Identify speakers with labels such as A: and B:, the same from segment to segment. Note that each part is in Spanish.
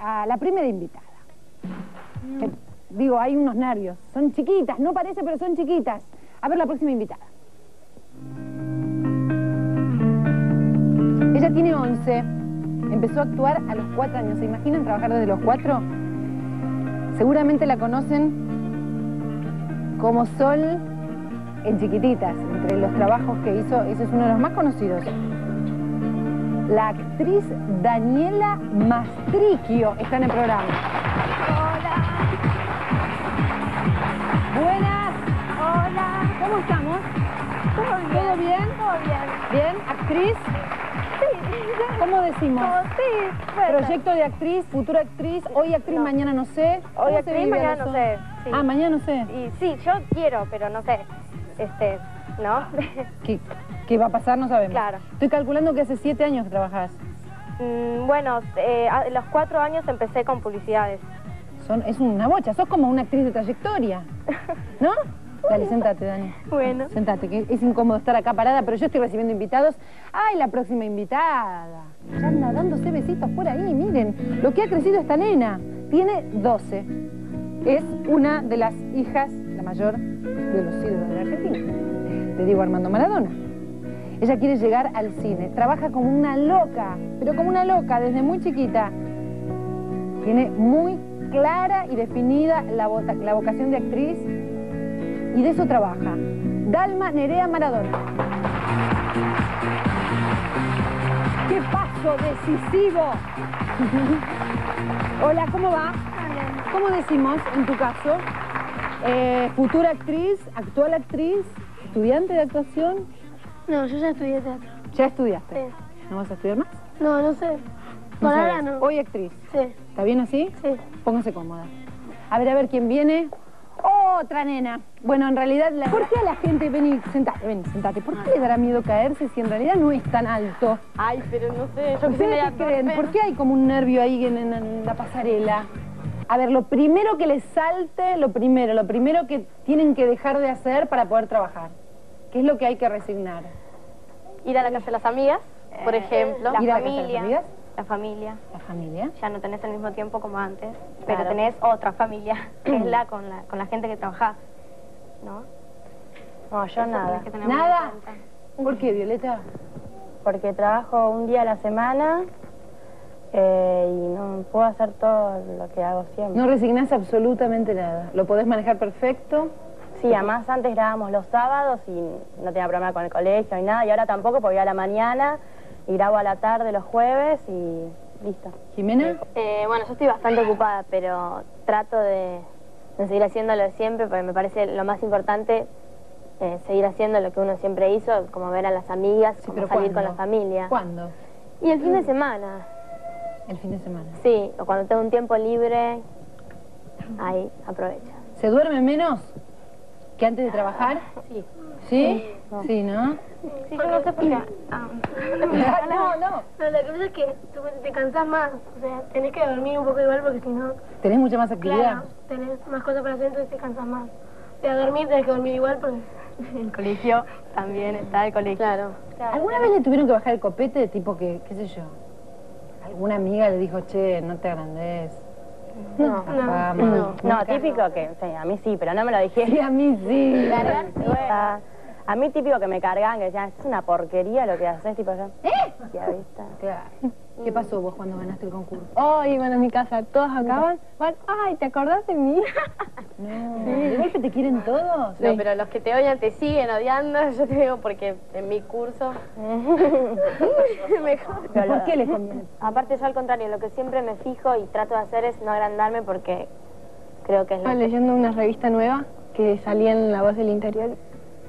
A: a la primera invitada. Eh, digo, hay unos nervios. Son chiquitas, no parece, pero son chiquitas. A ver la próxima invitada. Ella tiene 11. Empezó a actuar a los 4 años. ¿Se imaginan trabajar desde los 4? Seguramente la conocen como Sol en Chiquititas. Entre los trabajos que hizo, ese es uno de los más conocidos. La actriz Daniela Mastricchio está en el programa.
B: Hola.
A: Buenas.
B: Hola.
A: ¿Cómo estamos?
B: ¿Todo bien?
A: ¿Todo bien?
B: Todo bien.
A: ¿Bien? ¿Actriz?
B: Sí.
A: ¿Cómo decimos?
B: Oh, sí. bueno.
A: Proyecto de actriz, futura actriz, hoy actriz,
B: No.
A: mañana no sé. ¿Cómo
B: Hoy actriz, mañana
A: eso?
B: no sé. Sí.
A: Ah, mañana no sé.
B: Y sí, yo quiero, pero no sé. Este, ¿no?
A: ¿Qué, qué va a pasar? No sabemos.
B: Claro.
A: Estoy calculando que hace siete años que trabajás.
B: Mm, bueno, eh, a los cuatro años empecé con publicidades.
A: Son, es una bocha, sos como una actriz de trayectoria. ¿No? Dale, sentate, Dani.
B: Bueno.
A: Sentate, que es incómodo estar acá parada, pero yo estoy recibiendo invitados. ¡Ay, la próxima invitada! Ya anda dándose besitos por ahí, miren. Lo que ha crecido esta nena. Tiene 12. Es una de las hijas, la mayor, de los ídolos de la Argentina. De Diego Armando Maradona. Ella quiere llegar al cine. Trabaja como una loca, pero como una loca desde muy chiquita. Tiene muy clara y definida la, vocación de actriz y de eso trabaja. Dalma Nerea Maradona. ¡Qué paso decisivo! Hola, ¿cómo va? ¿Cómo decimos en tu caso? Eh, futura actriz, actual actriz, estudiante de actuación.
C: No, yo ya estudié teatro.
A: Ya estudiaste.
C: Sí.
A: ¿No vas a estudiar más?
C: No, no sé.
A: No
C: Por ahora no.
A: Hoy actriz.
C: Sí,
A: ¿Está bien así?
C: sí.
A: Póngase cómoda. A ver, a ver quién viene. Otra nena. Bueno, en realidad, la- ¿por qué a la gente, vení, sentate, ven, sentate, ¿por qué le dará miedo caerse si en realidad no es tan alto?
B: Ay, pero no sé, yo
A: ¿Ustedes qué creen? ¿Por qué hay como un nervio ahí en, en- en la pasarela? A ver, lo primero que les salte, lo primero, lo primero que tienen que dejar de hacer para poder trabajar. ¿Qué es lo que hay que resignar?
B: Ir a la casa de las amigas, por ejemplo.
A: ¿Ir a la casa de las amigas?
B: La familia.
A: La familia.
B: Ya no tenés el mismo tiempo como antes, pero tenés otra familia, que es la con la, con la gente que trabajás, ¿no?
D: No, yo
B: Eso
D: nada.
B: que
A: ¿Nada? ¿Por qué, Violeta?
D: Porque trabajo un día a la semana eh, y no puedo hacer todo lo que hago siempre.
A: No resignás absolutamente nada. Lo podés manejar perfecto.
D: Sí, además antes grabábamos los sábados y no tenía problema con el colegio ni nada. Y ahora tampoco porque voy a la mañana y grabo a la tarde los jueves y listo.
A: ¿Jimena?
E: Eh, bueno, yo estoy bastante ocupada, pero trato de, de seguir haciéndolo siempre porque me parece lo más importante eh, seguir haciendo lo que uno siempre hizo, como ver a las amigas,
A: Sí,
E: como salir con la familia.
A: ¿Cuándo?
E: Y el fin de semana,
A: El fin de semana.
E: sí, o cuando tengo un tiempo libre, ahí aprovecho.
A: ¿Se duerme menos que antes de trabajar?
E: Sí.
A: ¿Sí? Sí, ¿no?
B: Sí, yo no sé por qué. Ah,
A: no, no.
C: No, que pasa es que tú te cansás más. O sea, tenés que dormir un poco igual porque si no,
A: ¿Tenés mucha más actividad?
C: claro, tenés más cosas para hacer, entonces te cansas más. O sea, dormir tenés que dormir igual porque...
B: el colegio también está el colegio.
E: Claro.
A: ¿Alguna vez le tuvieron que bajar el copete? Tipo que, qué sé yo, alguna amiga le dijo, che, no te agrandes.
E: No,
C: no,
A: mamá.
D: No, típico que, sí, a mí sí, pero no me lo dijeron.
A: Sí, a mí sí.
D: A, a mí típico que me cargaban, que decían, es una porquería lo que haces, tipo yo. ¿Eh? Ya viste.
A: Claro. ¿Qué pasó vos cuando ganaste el concurso?
C: Oh, iban a mi casa, todos acaban, van, ay, ¿te acordás de mí?
A: No. ¿De golpe te quieren todos?
B: No, pero los que te odian te siguen odiando, yo te digo porque en mi curso mejor.
A: ¿Por qué les conviene?
E: Aparte yo al contrario, lo que siempre me fijo y trato de hacer es no agrandarme porque creo que es lo
C: Estaba leyendo una revista nueva que salía en La Voz del Interior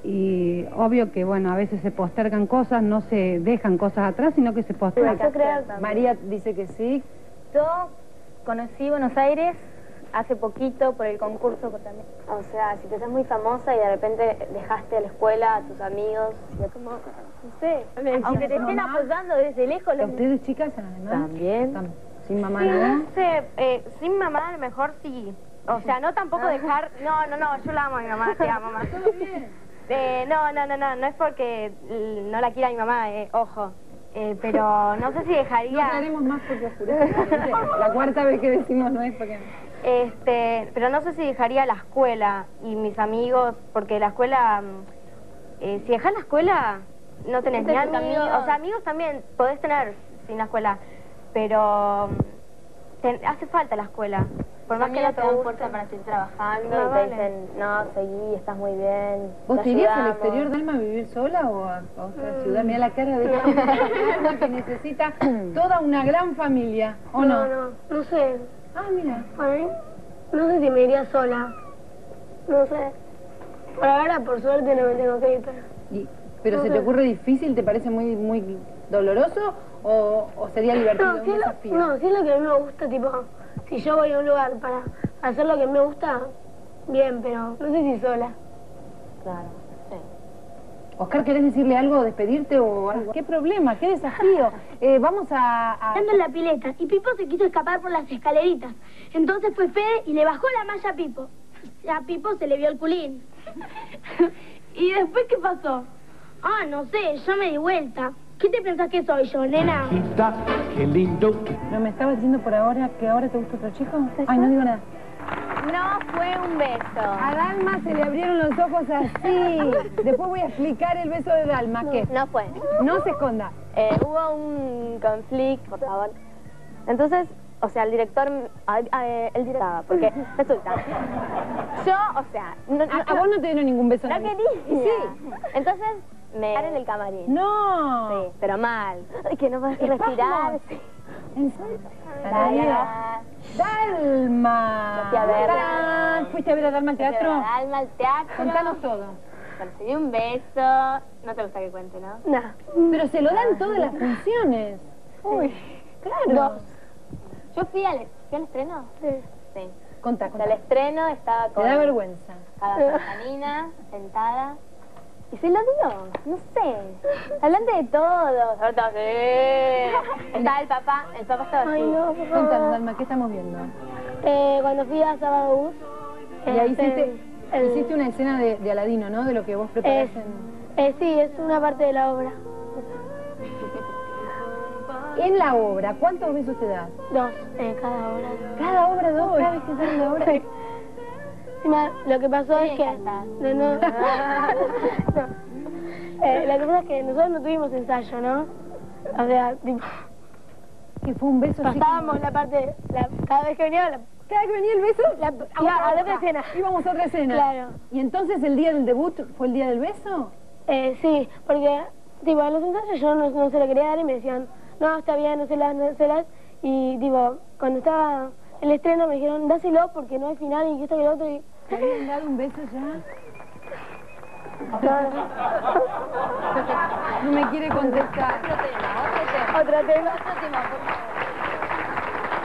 F: y obvio que bueno a veces se postergan cosas no se dejan cosas atrás sino que se postergan
D: Yo creo
A: María dice que sí.
D: Yo conocí Buenos Aires hace poquito por el concurso también.
E: O sea, si te estás muy famosa y de repente dejaste la escuela, a tus amigos, como, no sé.
D: Aunque te estén apoyando desde lejos,
A: ¿A ustedes chicas además?
D: También.
A: Están sin mamá
B: Sí,
A: nada.
B: no sé, eh, sin mamá a lo mejor sí. O sea, no tampoco dejar... No, no, no, yo la amo a mi mamá, te amo, mamá. Eh, no, no, no, no, no es porque no la quiera mi mamá, eh, ojo. Eh, pero no sé si dejaría...
A: No haremos más porque oscurece. La cuarta vez que decimos no es porque...
B: Este, pero no sé si dejaría la escuela y mis amigos, porque la escuela, mm, eh, si dejas la escuela, no tenés ni amigos,
E: amigos.
B: o sea, amigos también podés tener sin la escuela, pero mm, te- hace falta la escuela, por más que no
E: te
B: te
E: dan
B: guste.
E: fuerza para seguir trabajando y te
B: vale.
E: dicen, no, seguí, estás muy bien.
A: ¿Vos
E: te
A: irías al
E: ayudamos".
A: exterior, Dalma, a vivir sola o a, a otra ciudad? Mira la cara de Dalma que necesita toda una gran familia, ¿o no?
C: No, no, no sé.
A: Ah, mira.
C: A mí, no sé si me iría sola. No sé. Por ahora, por suerte, no me tengo que ir. pero-
A: Y- ¿Pero se te ocurre difícil? ¿Te parece muy muy doloroso? ¿O, o sería divertido,
C: No,
A: un
C: si es,
A: desafío?
C: lo, no, si es lo que a mí me gusta, tipo, si yo voy a un lugar para hacer lo que me gusta, bien, pero no sé si sola.
E: Claro, sí.
A: Oscar, ¿querés decirle algo, despedirte o algo? ¿Qué problema? ¿Qué desafío? Eh, vamos a... a-
G: Ando en la pileta y Pipo se quiso escapar por las escaleritas. Entonces fue Fede y le bajó la malla a Pipo. A Pipo se le vio el culín. ¿Y después qué pasó? Ah, no sé, yo me di vuelta. ¿Qué te pensás que soy yo, nena?
H: Quita, qué lindo.
A: ¿No me estabas diciendo por ahora que ahora te gusta otro chico? Ay, no digo nada.
E: No fue un beso.
A: A Dalma se le abrieron los ojos así. Después voy a explicar el beso de Dalma. ¿Qué?
E: No fue.
A: No se esconda.
E: Eh, hubo un conflicto, por favor. Entonces, o sea, el director, el director, porque resulta, yo, o sea, no, no,
A: A, a vos no te dieron ningún beso.
E: no quería. Entonces, me en el camarín.
A: No.
E: Sí, pero mal. Ay, que no podés respirar.
A: ¿En serio?
E: Dalma.
A: Dalma.
E: Yo fui a verla.
A: ¿Fuiste a ver a Dalma al teatro?
E: Dalma al teatro.
A: Contanos todo.
E: Dio un beso. No te gusta que cuente, ¿no?
C: Nah.
A: Pero se lo dan todas las funciones. Uy, claro.
E: Yo fui al, ¿fui al estreno.
C: Sí.
E: Sí.
A: Contá, contá.
E: al estreno estaba
A: Te
E: con...
A: da vergüenza.
E: Estaba con Janina, sentada. Y se lo dio, no sé. Hablando de todo. Ahora todos, "Eh". Estaba el papá, el papá estaba así.
C: Ay, no,
A: Contanos,
C: favor.
A: Dalma, ¿qué estamos viendo?
C: Eh, cuando fui a Sábado Bus,
A: Y ahí
C: este,
A: hiciste,
C: el-
A: hiciste una escena de, de Aladino, ¿no? De lo que vos preparás
C: Es-
A: en...
C: eh, sí, es una parte de la obra.
A: En la obra, ¿cuántos besos te das?
C: Dos, eh, cada obra.
A: Cada obra dos, cada vez que sale la obra.
C: Lo que pasó es que... No, no. No. Eh, lo que pasa es que nosotros no tuvimos ensayo, ¿no? O sea, tipo,
A: Que fue un beso así
C: pasábamos la parte... La, cada vez que venía la...
A: Cada que venía el beso,
C: La-
A: a
C: iba a
A: otra
C: otra escena.
A: Íbamos a otra escena.
C: Claro.
A: ¿Y entonces el día del debut fue el día del beso?
C: Eh, sí, porque, tipo, en los ensayos yo no, no se lo quería dar y me decían, no, está bien, no se las, no se las. Y, tipo, cuando estaba el estreno me dijeron, dáselo porque no hay final y que esto y lo otro. Y,
A: ¿Te habían dado un beso ya? No me quiere contestar.
C: otro tema.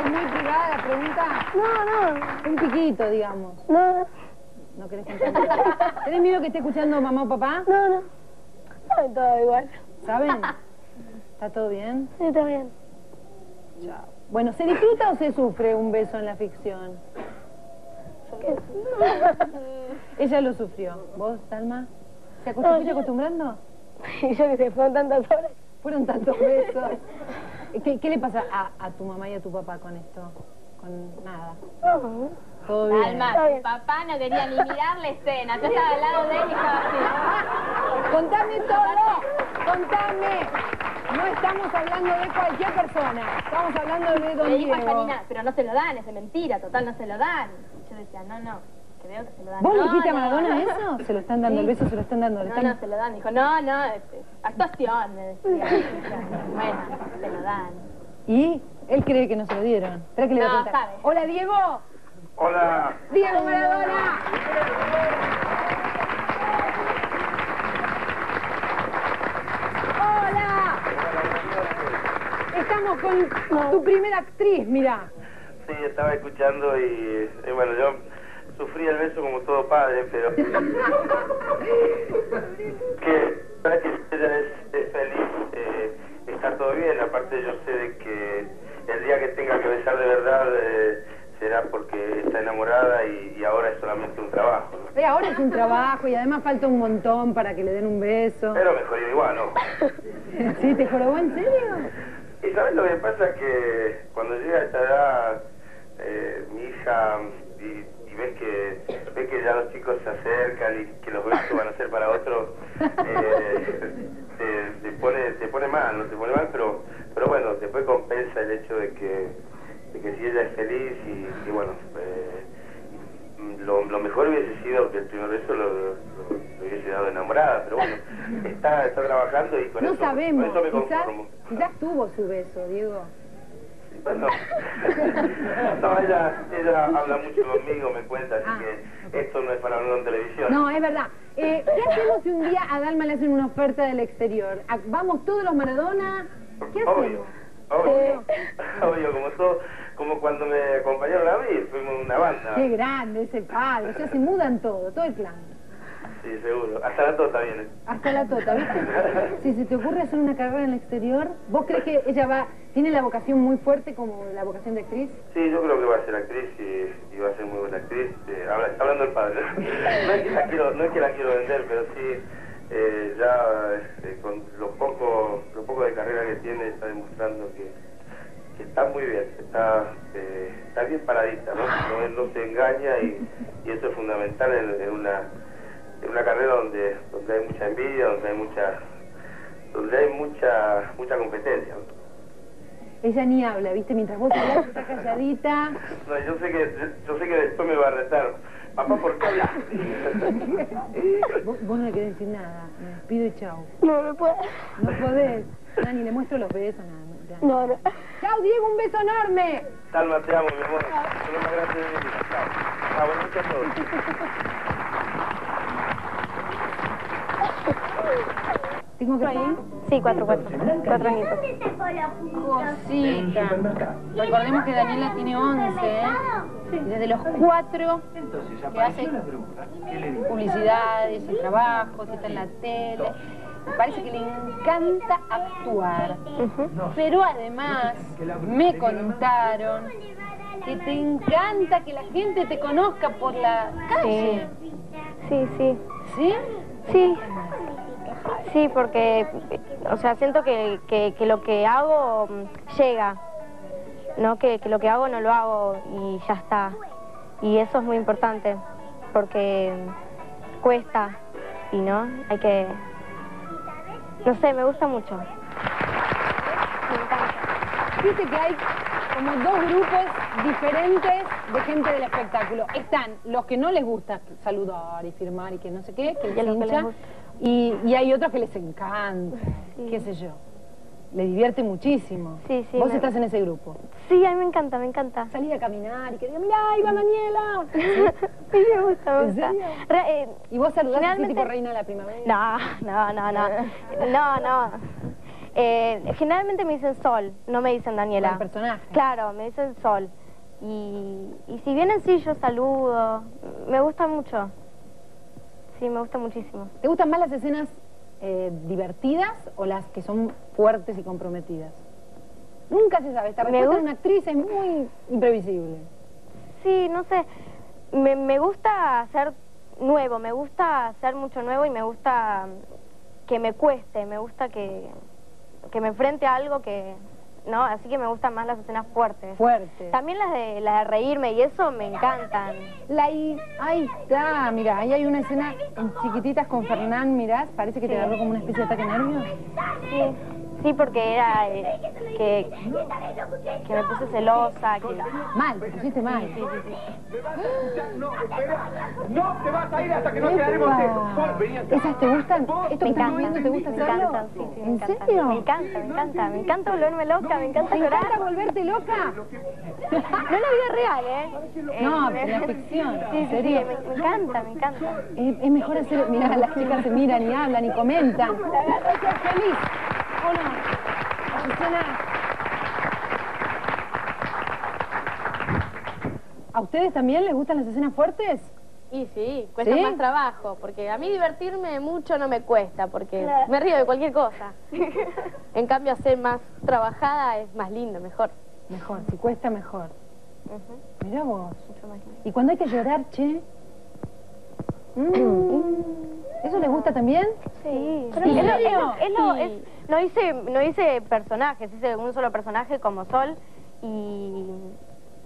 A: ¿Es muy privada la pregunta?
C: No, no,
A: Un piquito, digamos.
C: no,
A: ¿No querés contar? ¿Tenés miedo que esté escuchando mamá o papá?
C: no, no. No, todo igual.
A: ¿Saben? ¿Está todo bien?
C: Sí, está bien.
A: Bueno, ¿se disfruta o se sufre un beso en la ficción? Ella lo sufrió. ¿Vos, Salma? ¿Se acost-
C: No, yo-
A: acostumbrando?
C: Y yo que sé, fueron tantas horas.
A: Fueron tantos besos. ¿Qué, qué le pasa a, a tu mamá y a tu papá con esto? Con nada. Todo bien.
E: Alma, tu papá no quería ni mirar la escena. Yo estaba al lado de él y estaba así.
A: Contame todo, contame. No estamos hablando de cualquier persona, estamos hablando de Don
E: Le dijo a
A: Diego.
E: Janina, pero no se lo dan, es de mentira, total no se lo dan. Yo decía, no, no, que veo que se lo dan.
A: ¿Vos le
E: No,
A: dijiste a Maradona
E: no.
A: eso? Se lo están dando, el beso se lo están dando.
E: No,
A: están-
E: no, se lo dan. Dijo, no, no, es- es actuación, me decía. Bueno, se lo dan.
A: Y él cree que no se lo dieron. Espera que le voy a
E: No,
A: contar.
E: sabe.
A: Hola, Diego.
I: Hola,
A: Diego Maradona. Hola. Estamos con tu primera actriz, mira.
I: Estaba escuchando y, y bueno, yo sufrí el beso como todo padre, pero que, para que ella es, es feliz, eh, está todo bien, aparte yo sé de que el día que tenga que besar de verdad eh, será porque está enamorada y, y ahora es solamente un trabajo. ¿no?
A: Ve, ahora es un trabajo y además falta un montón para que le den un beso.
I: Pero mejor igual, ¿no?
A: ¿Sí? ¿Te jorobó en serio?
I: Y sabes lo que pasa que cuando llega a esta edad, y, y ves que ves que ya los chicos se acercan y que los besos van a ser para otros, eh, te, te pone te pone mal, no te pone mal, pero pero bueno, después compensa el hecho de que, de que si ella es feliz y, y bueno, eh, lo, lo mejor hubiese sido que el primer beso lo, hubiese dado enamorada, pero bueno, está, está trabajando y con
A: No
I: eso,
A: sabemos,
I: con eso me
A: quizás, quizás tuvo su beso, Diego.
I: Bueno, no, ella, ella habla mucho conmigo, me cuenta, así
A: Ah.
I: que esto no es para hablar en televisión.
A: No, es verdad. Eh, ¿Qué hacemos si un día a Dalma le hacen una oferta del exterior? ¿A- ¿Vamos todos los Maradona? ¿Qué
I: Obvio,
A: hacemos?
I: obvio, obvio, como cuando me acompañaron a mí, fuimos una banda.
A: Qué grande ese padre, o sea, se mudan todo, todo el clan.
I: Sí, seguro. Hasta la tota viene.
A: Hasta la tota, ¿viste? Si se te ocurre hacer una carrera en el exterior, ¿vos crees que ella va, tiene la vocación muy fuerte como la vocación de actriz?
I: Sí, yo creo que va a ser actriz y, y va a ser muy buena actriz. Eh, habla- hablando del padre. No es, que la quiero, no es que la quiero vender, pero sí, eh, ya este, con lo poco, lo poco de carrera que tiene está demostrando que, que está muy bien, está, eh, está bien paradita, ¿no? No, no se engaña y, y eso es fundamental en, en una, en una carrera donde, donde hay mucha envidia, donde hay mucha, donde hay mucha, mucha competencia.
A: Ella ni habla, ¿viste? Mientras vos hablas, está calladita.
I: No, yo sé que yo sé que después me va a retar. Papá, ¿por qué hablas?
A: Vos, vos no le querés decir nada. Me despido y chau.
C: No, no puedo.
A: No podés. Dani, le muestro los besos nada más.
C: No, no.
A: Chau, Diego, un beso enorme.
I: Salma, te amo, mi amor. Más grande de mi vida. Chao. Chao, buenas noches a todos.
A: ¿Tengo que ir?
B: Sí, cuatro, cuatro. Cuatro añitos.
A: Cosita. Recordemos que Daniela tiene 11, ¿eh? Desde los 4 que hace publicidades y trabajos, está en la tele. Parece que le encanta actuar. Pero además me contaron que te encanta que la gente te conozca por la calle.
B: Sí, sí.
A: ¿Sí?
B: Sí. Sí, porque, o sea, siento que, que, que lo que hago mm, llega, ¿no? Que, que lo que hago no lo hago y ya está. Y eso es muy importante, porque mm, cuesta y no, hay que... No sé, me gusta mucho. Me encanta.
A: Viste que hay como dos grupos diferentes de gente del espectáculo. Están los que no les gusta saludar y firmar y que no sé qué, que les hincha,
B: gusta.
A: Y, y hay otros que les encanta,
B: Sí.
A: qué sé yo. Le divierte muchísimo.
B: Sí, sí,
A: Vos
B: me-
A: estás en ese grupo.
B: Sí, a mí me encanta, me encanta.
A: Salir a caminar y que digan, mirá, ahí va Daniela.
B: Sí, me gusta, me eh,
A: Y vos saludás así
B: Generalmente-
A: tipo reina de la primavera.
B: No, no, no, no. No, no. Eh, generalmente me dicen Sol, no me dicen Daniela.
A: El personaje.
B: Claro, me dicen Sol. Y, y si vienen sí, yo saludo. Me gusta mucho. Sí, me gusta muchísimo.
A: ¿Te gustan más las escenas eh, divertidas o las que son fuertes y comprometidas? Nunca se sabe. Esta
B: Me
A: respuesta de una actriz es muy imprevisible.
B: Sí, no sé. Me, me gusta hacer nuevo, me gusta hacer mucho nuevo y me gusta que me cueste, me gusta que, que me enfrente a algo que... ¿No? Así que me gustan más las escenas fuertes.
A: Fuerte.
B: También las de, las de reírme y eso me encantan.
A: La I- ahí está, mira, ahí hay una escena en chiquititas con Fernán, mirás, parece que te agarró como una especie de ataque de nervios.
B: Sí, sí porque era eh, que, que me puse celosa. Que...
A: Mal, te pusiste mal.
B: Sí, sí, sí.
J: No, espera. No te vas a ir hasta que no. Sol, vení acá.
A: ¿Esas te gustan? ¿Esto que
B: Me encanta,
A: te gusta hacerlo?
B: sí, sí, me
A: ¿En
B: encanta.
A: serio?
B: Me encanta, me encanta, me encanta volverme loca, me encanta
A: ¿Te
B: llorar.
A: encanta volverte loca?
B: No en la vida real, ¿eh? Eh,
A: No, en la ficción,
B: Sí,
A: ¿en
B: sí, me, encanta, me encanta.
A: Es, es mejor hacer, mirá, las chicas se miran y hablan y comentan. Que ser feliz. ¿A ustedes también les gustan las escenas fuertes?
K: Y sí, cuesta
A: ¿Sí?
K: más trabajo, porque a mí divertirme mucho no me cuesta, porque
C: Claro.
K: me río de cualquier cosa. en cambio, hacer más trabajada es más lindo, mejor.
A: Mejor, si cuesta mejor. Mirá vos.
B: mucho más lindo.
A: ¿Y cuando hay que llorar, che? Mm. ¿Eso les gusta también?
B: Sí,
A: ¿En
B: es lo, es
A: serio?
B: lo- es lo-
K: Sí.
B: es- no hice, no hice personajes, hice un solo personaje como Sol y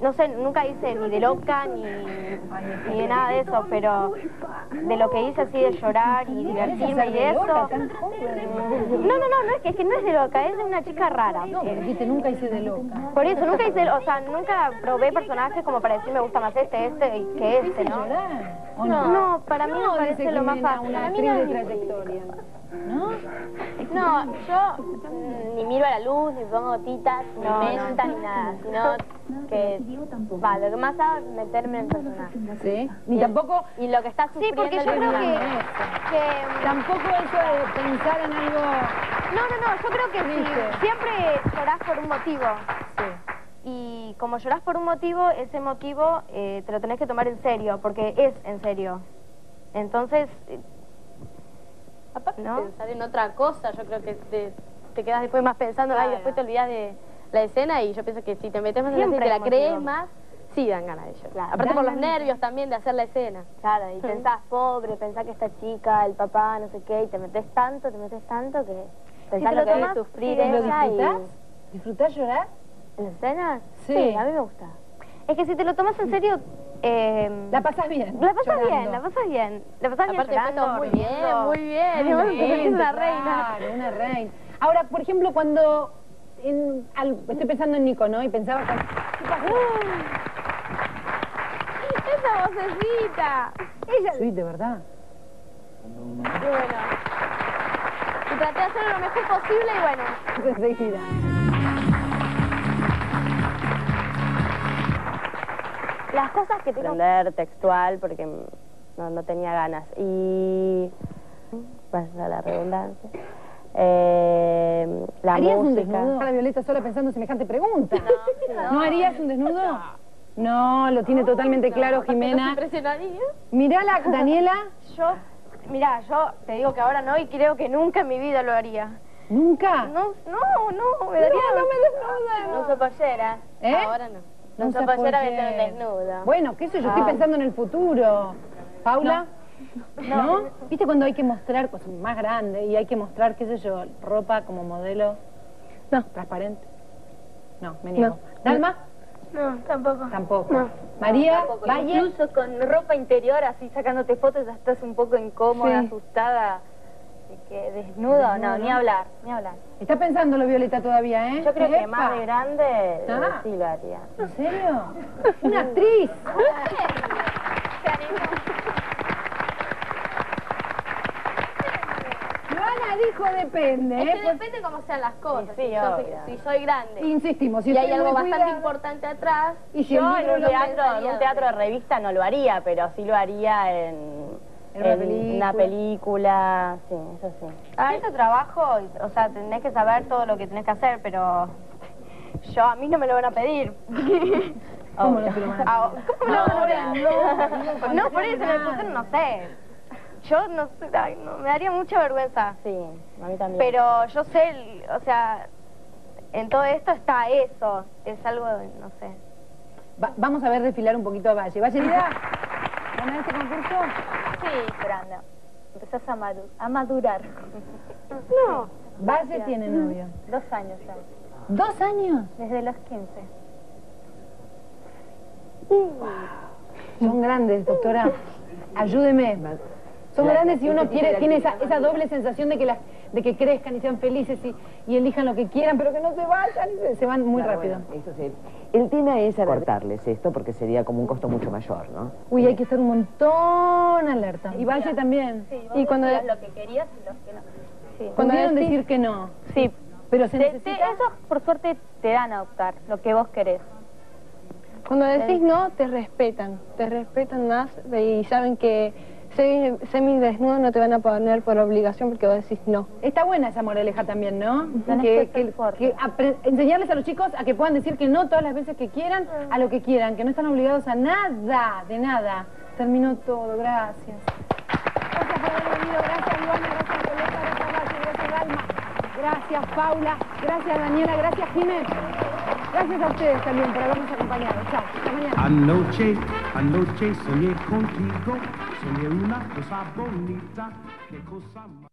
B: no sé, nunca hice ni de loca ni, ni de nada de eso, pero de lo que hice así de llorar y divertirme y eso. No, no, no, no es que, es que no es de loca, es de una chica rara.
A: No, pero dijiste, nunca hice de loca.
B: Por eso, nunca hice, o sea, nunca probé personajes como para decir me gusta más este, este que este, ¿no?
A: ¿O
B: No, para mí me parece lo más fácil.
A: Una actriz de trayectoria. ¿No?
E: No, yo mm, ni miro a la luz, ni pongo gotitas, ni
B: No, no.
E: menta, ni nada, sino que, va, lo que más hago es meterme en el personaje.
A: Sí. Ni
E: Y-
A: tampoco...
E: Y lo que está
B: Sí,
E: sufriendo
B: porque yo creo que, que
A: Tampoco eso de pensar en algo...
B: No, no, no, yo creo que sí. Siempre llorás por un motivo.
A: Sí.
B: Y como llorás por un motivo, ese motivo eh, te lo tenés que tomar en serio, porque es en serio. Entonces, eh,
K: Aparte
B: ¿No?
K: pensar en otra cosa, yo creo que te, te quedas después más pensando, ay,
E: Claro.
K: después te olvidas de la escena y yo pienso que si te metes más en la escena y te la crees más, sí dan ganas de llorar.
E: Claro.
K: Aparte por los nervios también de hacer la escena.
E: Claro, y pensás, pobre, pensás que esta chica, el papá, no sé qué, y te metes tanto, te metes tanto que pensás
B: te
E: lo
B: lo
E: que sufrir
B: sí,
A: ¿Lo
E: ella y...
A: disfrutás? ¿Disfrutás llorar?
E: ¿En la escena?
A: Sí.
E: a mí me gusta.
B: es que si te lo tomas en serio, eh,
A: La pasás bien.
B: la pasas
A: llorando.
B: bien, la pasas bien. La pasas bien llorando,
K: muy bien, muy bien,
A: Muy
K: sos una reina.
A: Claro, una reina. Ahora, por ejemplo, cuando... en- al- estoy pensando en Nico, ¿no? Y pensaba... con- ¿Qué pasó?
B: ¡Esa vocecita!
A: Ella... Sí, de verdad.
K: Y bueno, y traté de hacerlo lo mejor posible y bueno,
E: Las cosas que tengo... Aprender textual porque no, no tenía ganas. Y... Pasa la redundancia. Eh, la
A: ¿Harías un
E: música.
A: desnudo? La Violeta sola pensando semejante pregunta. No, harías un desnudo? No, lo tiene totalmente claro Jimena.
K: impresionaría.
A: Mirala, Daniela,
B: Yo, mira, yo te digo que ahora no y creo que nunca en mi vida lo haría.
A: nunca.
B: No, no, no, me daría...
A: no me desnuda.
E: No uso pollera.
A: ¿Eh?
K: Ahora no.
E: No pollera. vete un desnudo.
A: Bueno, qué sé yo, estoy pensando en el futuro. ¿Paula? No. ¿Viste cuando hay que mostrar cosas más grandes y hay que mostrar, qué sé yo, ropa como modelo? No. ¿Transparente? No, me niego. ¿Dalma?
C: No, tampoco.
A: Tampoco. ¿María? ¿Valle?
D: Incluso con ropa interior, así sacándote fotos, ya estás un poco incómoda,
A: Sí.
D: asustada. Así que desnudo, no, ni hablar, ni hablar.
A: Está pensándolo Violeta todavía, ¿eh?
E: Yo creo que más de grande
A: Ah.
E: sí lo haría.
A: ¿En serio? ¡Una actriz! Joana dijo depende,
K: Es
A: ¿eh?
K: que depende cómo sean las cosas.
E: Sí,
K: si, yo-
E: obvio.
K: si soy grande
A: Insistimos, si
K: y hay algo bastante importante atrás,
A: Y si el
E: Yo en un teatro, en un teatro de revista no lo haría, pero sí lo haría en,
A: En una
E: en
A: película.
E: una película. Sí, eso sí.
B: Ah, es tu trabajo, o sea, tenés que saber todo lo que tenés que hacer, pero yo a mí no me lo van a pedir.
A: ¿Cómo no te lo van a
B: Ah, ¿Cómo no? No,
A: no.
B: no, por eso el futuro no sé. Yo no sé, ay, no, me daría mucha vergüenza.
E: Sí, a mí también.
B: Pero yo sé, o sea, en todo esto está eso. Es algo, no sé.
A: Va- vamos a ver desfilar un poquito a Valle. Valle, mira, ¿ganar este concurso?
D: Sí, pero anda, empezás a, madu- a madurar.
B: No.
A: Valle tiene novio.
D: Dos años ya,
A: ¿Dos años?
D: desde los 15.
A: Son grandes, doctora. Ayúdeme. Son grandes y uno quiere, tiene esa, esa doble sensación de que las, de que crezcan y sean felices y, y elijan lo que quieran, pero que no se vayan y se, se van muy
L: Claro,
A: rápido.
L: bueno, eso sí. El tema es cortarles esto porque sería como un costo mucho mayor, ¿no?
A: Uy, hay que estar un montón alerta. Y Valle también.
C: Y cuando,
D: lo que querías y los que no. Sí.
A: Cuando
C: decís-
A: decir que no.
D: Sí,
A: Pero se
D: te- eso por suerte te dan a adoptar, lo que vos querés.
C: cuando decís no, te respetan. Te respetan más y saben que semidesnudo no te van a poner por obligación porque vos decís no.
A: Está buena esa moraleja también, ¿no? Que,
D: que
A: enseñarles a los chicos a que puedan decir que no todas las veces que quieran, a lo que quieran, que no están obligados a nada, de nada. Terminó todo, gracias. Gracias por haber venido, gracias Luana, gracias Violeta, gracias Valle, gracias Alma, gracias Paula, gracias Daniela, gracias Jiménez. Gracias a ustedes también por habernos acompañado. Chao, hasta mañana.
H: Anoche, anoche soñé contigo, soñé una cosa bonita, qué cosa más.